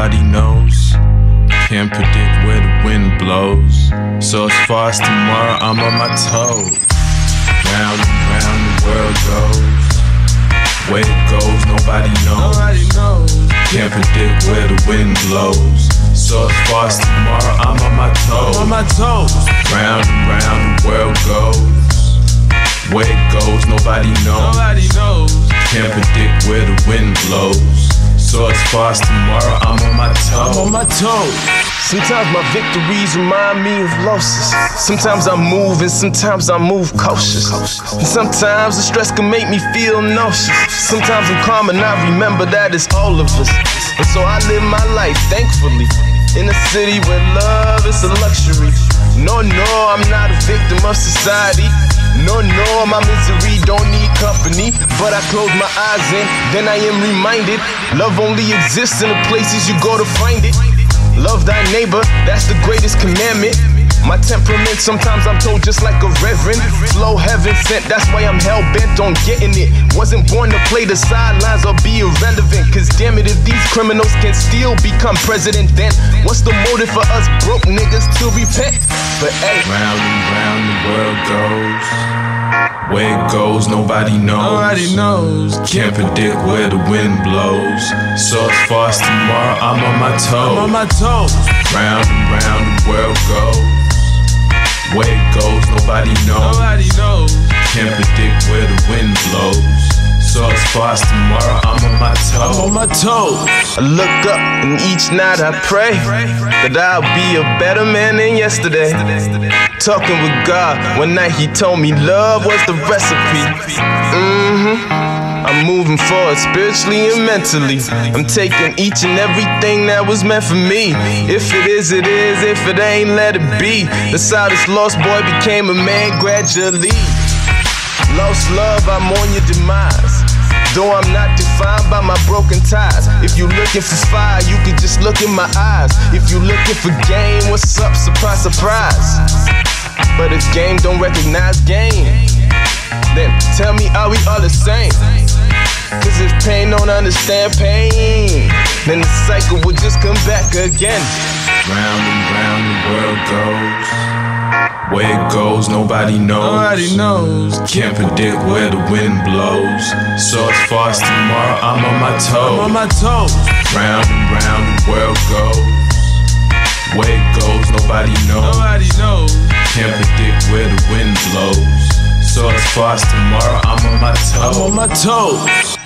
nobody knows. Can't predict where the wind blows. So as far as tomorrow, I'm on my toes. Round and round the world goes. Where it goes, nobody knows. Nobody knows. Can't predict where the wind blows. So as far as tomorrow, I'm on my toes. On my toes. Round and round the world goes. Where it goes, nobody knows. Nobody knows. Can't predict where the wind blows. So as far as tomorrow, I'm on my toes. I'm on my toes. Sometimes my victories remind me of losses. Sometimes I move and sometimes I move cautious. And sometimes the stress can make me feel nauseous. Sometimes I'm calm and I remember that it's all of us. And so I live my life thankfully in a city where love is a luxury. No, no, I'm not a victim of society. No, no, my misery don't need company. But I close my eyes and then I am reminded love only exists in the places you go to find it. Love thy neighbor, that's the greatest commandment. My temperament, sometimes I'm told just like a reverend. Flow heaven sent, that's why I'm hell bent on getting it. Wasn't born to play the sidelines or be irrelevant. Cause damn it, if these criminals can still become president, then what's the motive for us broke niggas to repent? But hey, Round and round the world goes. Where it goes, nobody knows. Nobody knows. Can't predict where the wind blows. So as far as tomorrow, I'm on my I'm on toes. my toes. Round and round the world goes. Where it goes, nobody knows. Nobody knows. Can't predict where the wind blows. So as far as tomorrow, I'm on my I'm on my toes. I look up and each night I pray that I'll be a better man than yesterday. Talking with God, one night he told me love was the recipe. hmm I'm moving forward spiritually and mentally. I'm taking each and everything that was meant for me. If it is, it is. If it ain't, let it be. That's how this lost boy became a man gradually. Lost love, I'm on your demise. Though I'm not defined by my broken ties. If you looking for fire, you could just look in my eyes. If you looking for game, what's up? Surprise, surprise. But if game don't recognize game, then tell me, are we all the same? Cause if pain don't understand pain, then the cycle will just come back again. Round and round the world goes. Where it goes, nobody knows. Nobody knows. Can't predict where the wind blows. So as far as tomorrow, I'm on my toes. I'm on my toes. Round and round the world goes. Where it goes, nobody knows. Nobody knows. Can't predict where the wind blows. So as far as tomorrow, I'm on my toes. I'm on my toes.